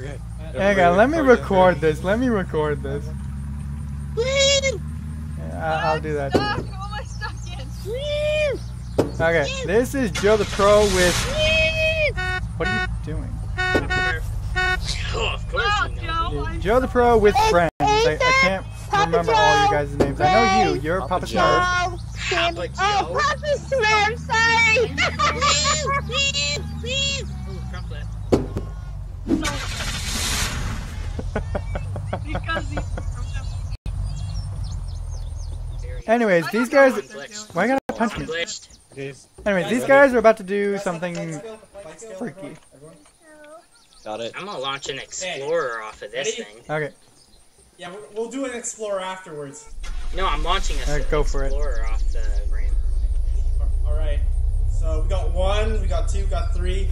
Okay. Hang on, let me record this. Let me record this. Yeah, I- I'll do that. Stuck. Who am I stuck in? Okay, this is Joe the Pro with. What are you doing? Oh, of course Oh, you know. Joe, I'm Joe the Pro with friends. I, I can't Papa remember all you Joe. guys' names. I know you. You're Papa Papa Joe. Smurf. Oh, Sam- Papa oh, Joe. Papa Smurf, sorry. Ooh, crumplet. Anyways, these guys. what they're. Why you gotta punch me? glitched. Anyways, these guys are about to do something freaky. got it. I'm gonna launch an explorer off of this thing. Okay, Yeah, we'll- we'll do an explorer afterwards. No, I'm launching a Alright, go for it. explorer off the ramp. All right. So we got one, we got two, we got three.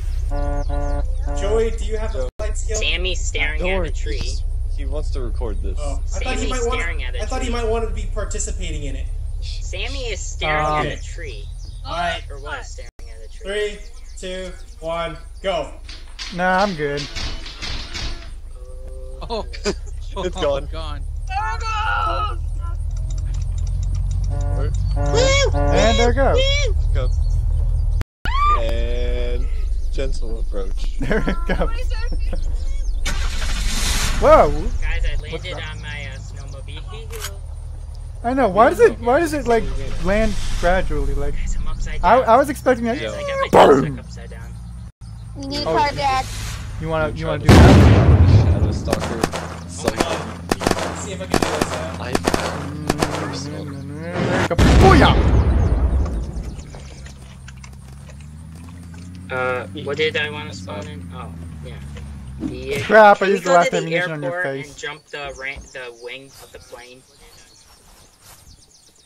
Joey, do you have the flight skill? Sammy's staring at worry, a tree. He's- He wants to record this. Oh, I thought he Sammy's might want. staring at a I thought he might want to be participating in it. Sammy is staring Um, at a tree. All right. Or was staring at a tree. Three, two, one, go. nah, I'm good. Oh, it's gone. gone. And there it goes. Go. And gentle approach. There it goes. Somebody said- Whoa! Guys, I landed on my uh, snowmobile. I know. Why does it? Why does it like land gradually? Like Guys, I'm upside I, down. I was expecting that. Guys, I got my Boom. upside down. You need Oh, carjack. You wanna you wanna to do that? Shadow Stalker. So Let's see if I can do this. Uh, I personal. Booyah! Uh, what did I want to spawn in? Oh, yeah. The, Crap, I used the last to the ammunition on your face. And jump the ran- the wing of the plane.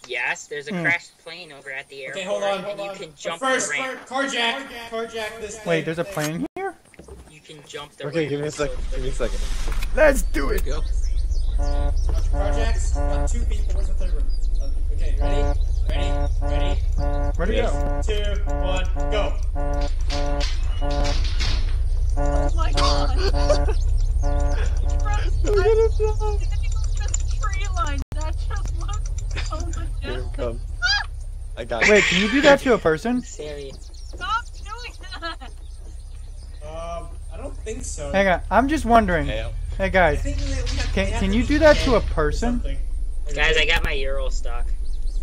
Yes, there's a Hmm. crashed plane over at the airport. okay, hold on, hold and on. you can But jump first, the ramp. car- carjack, carjack this. Wait, there's a plane here? You can jump the Okay, ramp. give me a second. Give me a second. Let's do it. Go. Carjacks. Got two people. Where's the third one? Uh, okay, ready, ready, ready. Where'd go? Three, two, Wait, can you do that to a person? Sally, Stop doing that. Um, I don't think so. Hang on, I'm just wondering. Hey, Hey guys, think we have, we have can can you do that to a person? guys, I got my Euro stock.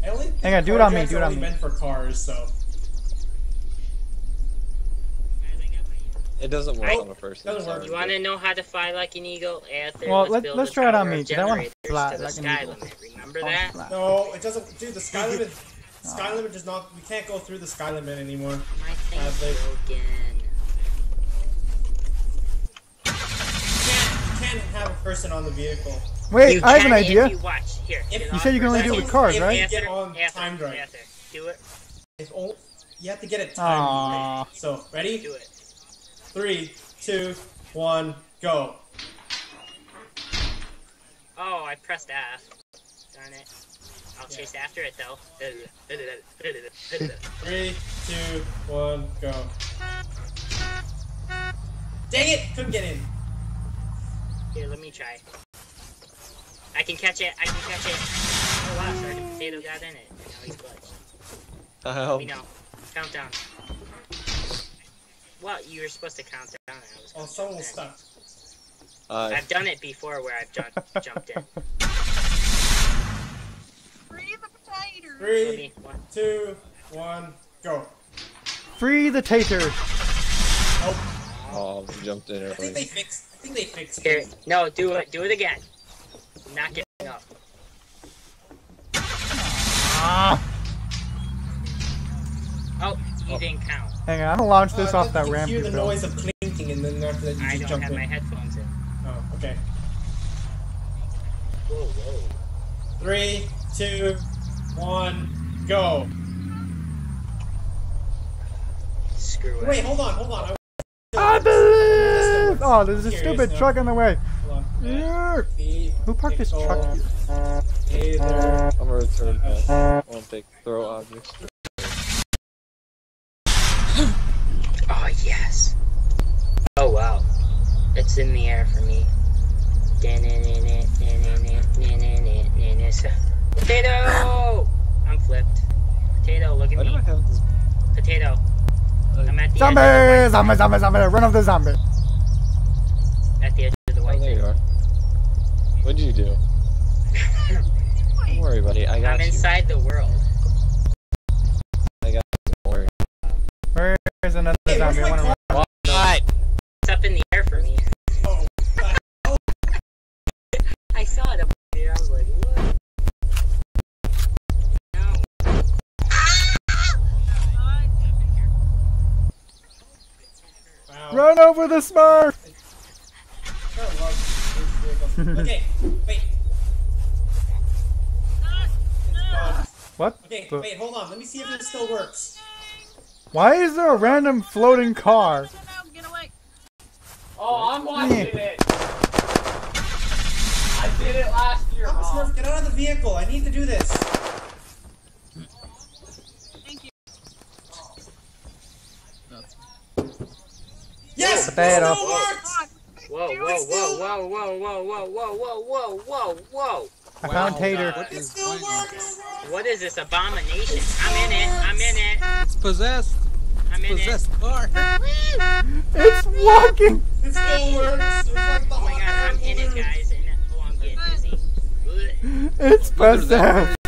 I only Hang on, do it on me, carjacks do it are on me. meant for cars, so. It doesn't work I- on a person. doesn't work. You want to know how to fly like an eagle? Arthur, Well, let's let- build let's try it on tower me, of 'cause I wanna fly like an eagle. limit. Remember that? No, it doesn't. Dude, the sky limit. Sky limit does not. We can't go through the sky limit anymore. My thing's Sadly. broken. You can't, you can't have a person on the vehicle. Wait, You I have an idea. You watch here. If- You said you can for a only do it with cars, If- right? if- Get Arthur, on Arthur, time drive. Arthur, Do it. If only, you have to get it Aww. timed. right. So ready? Do it. Three, two, one, go. Oh, I pressed F. Darn it. I'll chase after it though. Three, two, one, go. Dang it! Couldn't get in. Here, let me try. I can catch it. I can catch it. Oh wow, Sergeant Potato got in it. Now he's glitched. Help. We know. Countdown. What? You were supposed to count down. and I was Oh, counting someone was stuck. Uh, I've done it before where I've jumped, jumped in. Free the potato. Let Three, me, one. two, one, go. Free the tater. Oh, oh, we jumped in I think they early. fixed. I think they fixed Here, it. no, do it. Do it again. Not getting up. Ah. Oh, you didn't count. Hang on, I'm gonna launch this Uh, off that you ramp hear the noise of clinking, and then after that you I just don't jump have in. my headphones in. Oh, okay. Whoa, whoa. Three, two, one, go. Screw it. Wait, hold on, hold on. I believe. Oh, there's a stupid yes, truck on the way. Yeah. Who parked this truck here? Either. I'm gonna return pass. I won't take throw objects. Oh, yes. Oh, wow. It's in the air for me. Potato! I'm flipped. Potato, look at Why do me. I have this? Potato. I'm at the Zombie! edge of the Zombie, zombie, zombie! Run off the zombie! at the edge of the Oh, there you are. What did you do? Don't worry, buddy. I got I'm you. inside the world. Don't worry. Where is another Hey, zombie? I my wanna car? run. It's up in the air for me. Oh, uh, I saw it up there. I was like, what? Over the smurf! I love this vehicle. Okay, wait. What? okay, the- wait, hold on. Let me see if this still works. Why is there a random floating car? Oh, I'm watching it. I did it last year, Papa Mom. Smurf, get out of the vehicle. I need to do this. Yes! Potato. It still works! God, Whoa, whoa, whoa, whoa, whoa, whoa, whoa, whoa, whoa, whoa, whoa, whoa. I found Wow, Tater. God. It still works! What is this abomination? I'm in it. I'm in it. It's possessed. I'm in possessed it. Possessed car. It's walking! It still works! It's like the Oh my god, I'm in it, guys. And oh, I'm getting dizzy. It's Look at that. possessed! Possessed.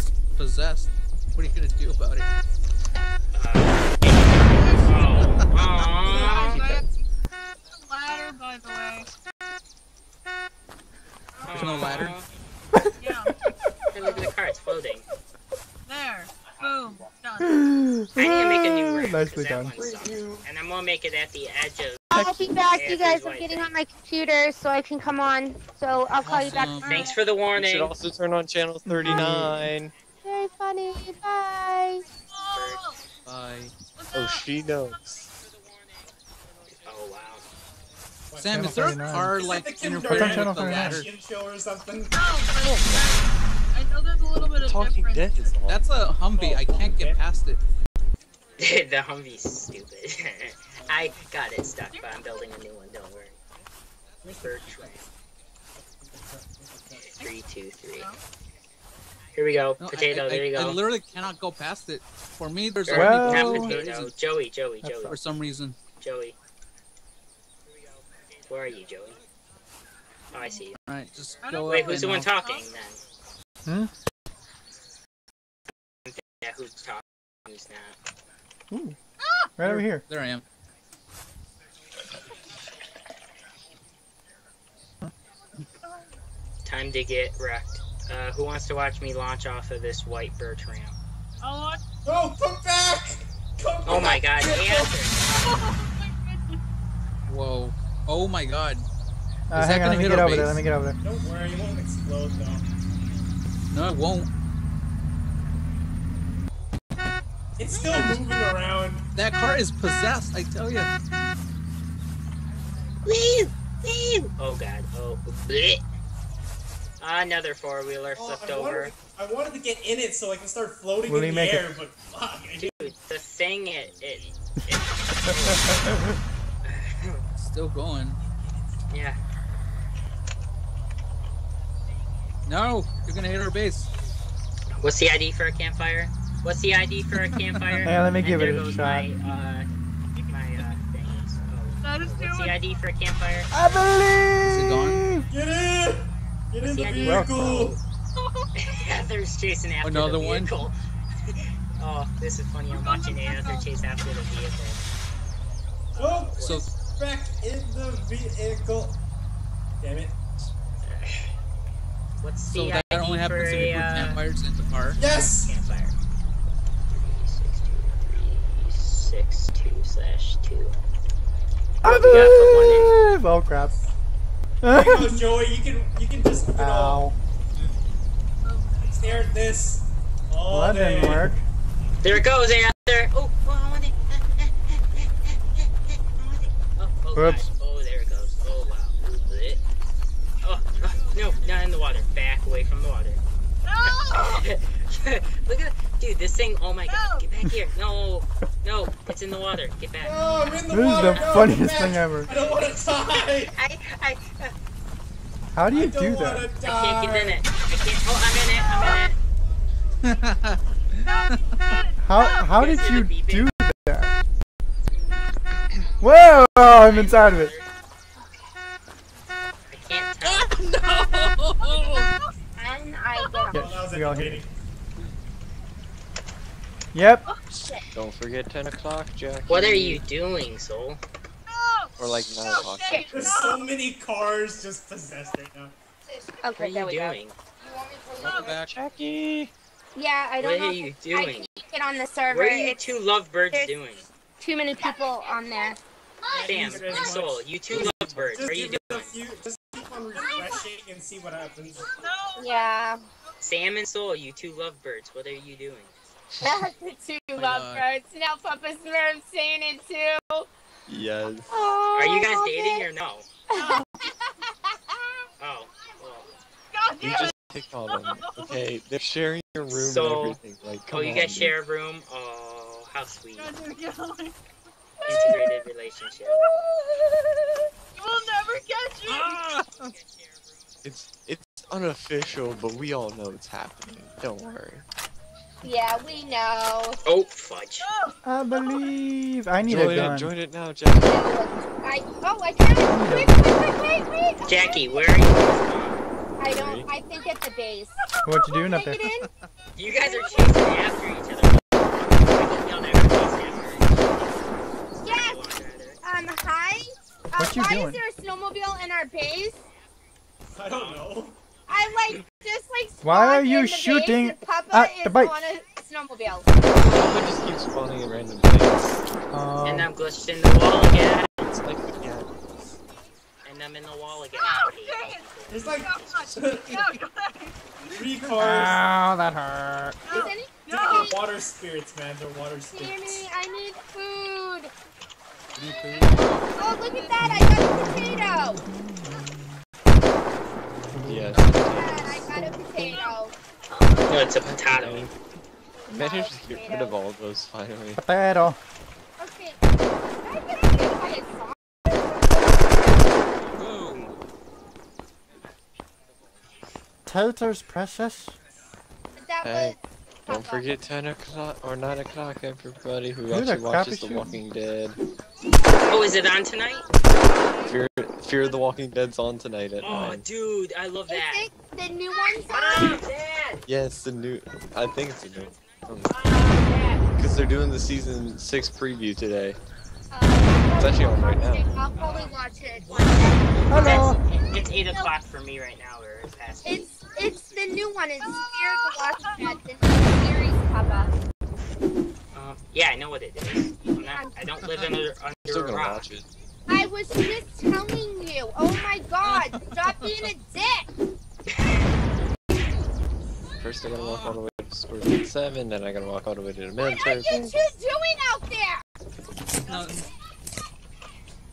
Ladder. Yeah, Hey, look at the car. It's floating. there. Boom. Done. I need to make a new room. 'cause Nicely done. And I'm gonna make it at the edge of. I'll be back, you guys. there's I'm getting on my computer so I can come on. So I'll call you back. Awesome. Thanks for the You warning. should also turn on channel 39. Very funny. Bye. Bye. Oh, she knows. Oh wow. What, Sam, Channel is there a 39? car like that the Kim interfering with the ladder? Show or something? No, but I know there's a little bit of Talking difference. dead is all. That's a Humvee. I can't get past it. the Humvee's stupid. I got it stuck, but I'm building a new one. Don't worry. Third try. Three, two, three. Here we go. No, Potato. I, there you go. I literally cannot go past it. For me, there's There- Well- only not two, there potato. Joey, Joey, Joey, for some reason. Joey. Where are you, Joey? Oh, I see you. Alright, just go don't- Wait, who's the one I'll- talking then? Hmm? Yeah, who's talking? Who's not? Ooh. Right over here. There I am. Time to get wrecked. Uh, who wants to watch me launch off of this white birch ramp? I'll watch. Oh, come back! Come Oh my god, back! answer! Oh my goodness. Whoa. Oh my god. Uh, that hang on, gonna let me hit get our over there. Let me get over there. Don't worry, it won't explode though. No, it won't. It's still moving around. That car is possessed, I tell you. Leave! Leave! Oh god, oh. bleh. Another four wheeler Oh, flipped I, over. wanted, I wanted to get in it so I can start floating Will in he the make air, but fuck. I Dude, the thing, it. it, it Still going. yeah. No, you're gonna hit our base. What's the ID for a campfire? What's the ID for a campfire? Hey, let me And give it a goes shot. My, uh, my, uh, things. Oh. What's the ID for a campfire? I believe. Is it believe! Get in! Get in the What's the ID? vehicle! Heather's chasing after Another the one? vehicle. oh, this is funny. I'm watching Heather chase after the vehicle. Oh, So- it's back in the vehicle. Damn it. What's So the that ID only happens if a you put uh, campfires in the car. Yes! campfire? Three six two three six two slash two. I we gotta! Oh crap. There you go, Joey. You can you can just you know Ow. stare at this. all Well, that didn't work. There it goes, Heather. Oh, oh, I want it. Oh, oh, God. Oops. Oh, there it goes. Oh, wow. Oh, oh, no, not in the water. Back away from the water. No! Look at Dude, this thing, oh my god, get back here. No, no, it's in the water. Get back. Oh, I'm in the This is the no, funniest thing ever. I don't want to die. I, I, uh, How do I you don't do that? die. I can't get in it. I can't, oh, I'm in it, I'm in it. How how did you do that? Whoa! I'm inside of it. I can't tell. And I get Yeah, Oh, that was we all hit entertaining. Yep. Oh, don't forget 10 o'clock, Jack. What are you doing, Soul? Or like 9 o'clock. There's so many cars just possessed right now. Okay, What are you there we go. doing? Welcome back. Jackie! Yeah, I don't What know. are if you I doing? can get on the server. What are you two lovebirds there's- doing? too many people on there. Sam and Soul, you two lovebirds, Just what are you give it a doing? few. Just keep on refreshing and see what happens. No. Yeah. Sam and Soul, you two lovebirds, what are you doing? That's the two oh my God. lovebirds. Now Papa Smurf's saying it too. Yes. Oh, Are you guys dating it. or no? Oh, well. God You damn just picked on them. Okay, they're sharing your room So- and everything. Like, oh, come Oh, you on, guys dude. share a room? Oh, how sweet. God, you're yelling. Integrated relationship. You will never catch me. Ah! It's it's unofficial, but we all know it's happening. Don't worry. Yeah, we know. Oh, fudge. I believe I need join a gun. it, join it now, Jackie. I oh I found it. Wait, wait, wait, wait, wait. Jackie, where are you? I don't. I think at the base. What you doing up there? Take it in. You guys are chasing after each other. I think y'all never chase after Yes. each other. Um, hi. Uh, What you why doing? is there a snowmobile in our base? I don't know. I like just like. Why are you in the base shooting Papa at is the bike? on a snowmobile. It just keeps spawning in random places. Um, And I'm glitched in the wall again. It's like, yeah. And I'm in the wall again. Oh, I hate dang it. There's like three cars. Ow, that hurt. Is any? No. Water spirits, man. They're water Sammy, spirits. I need food. Oh, look at that! I got a potato. Yes. I got a potato. No, it's a potato. Managed to get rid of all of those finally. Potato. Okay. Did I get hit by a song? Whoa. Taters precious. Hey. Don't forget 10 o'clock or 9 o'clock, everybody who Who actually watches The? Walking Dead. Oh, is it on tonight? Fear, Fear the Walking Dead's on tonight at Oh, 9. dude, I love Is that. it the new one's Ah, on? Dad! Yes, the new. I think it's a new. Ah, Dad! Because they're doing the season 6 preview today. Uh, It's actually on right now. I'll probably watch it. Hello. That's, it's 8 o'clock for me right now, or it's past. It's it's the new one. It's Fear the Walking Dead, the new series, Papa. Yeah, I know what it is. I'm not, I don't live under, I'm still under a gonna rock. watch it. I was just telling you. Oh my God! Stop being a dick. First, I gotta walk all the way to Scorpion 7, then I gotta walk all the way to the military. What are military you two doing out there? No,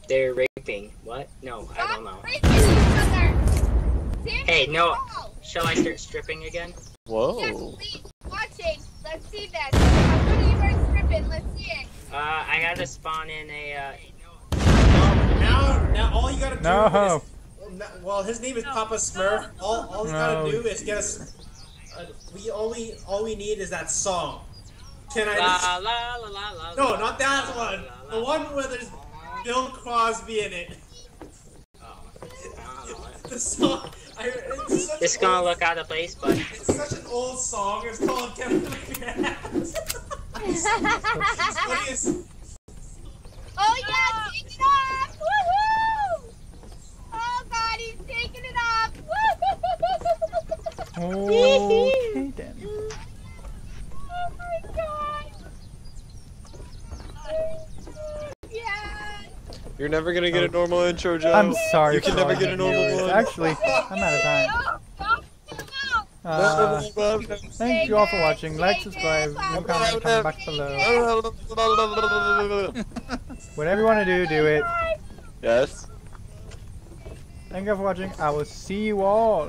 They're raping. What? No, I don't know. raping each other. Damn Hey, no. no. Shall I start stripping again? Yes, Whoa. please. Watching. Let's see this. I'm putting you are stripping. Let's see it. Uh, I gotta spawn in a, uh, Now, now all you gotta do No. is. Well, no- Well, his name is Papa Smurf. All, all you gotta No. do is get us. Uh, we only, all we need is that song. Can I? la la la la la. no, not that la, one. la, The one where there's Bill Crosby in it. Oh, I don't know. The song. I, it's It's gonna old- look out of place, but It's such an old song. It's called "Get Off Your Ass." It's funny as- oh yeah, take it off! Woohoo! Oh god, he's taking it off! Woo! Okay then. Oh my god! Yeah! You're never gonna get a normal intro, Joe. I'm sorry. You can for never get a normal viewers. one. Actually, I'm out of time. Uh, thank you all for watching. Like, subscribe, leave a comment, comment back below. Whatever you want to do, do it. yes. Thank you all for watching. I will see you all.